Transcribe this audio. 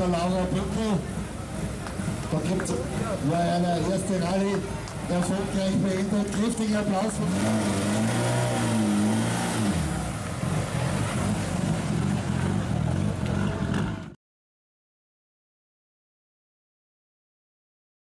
der Laura Brückel. Da gibt es ja eine erste Rallye erfolgreich beendet. Kräftigen Applaus von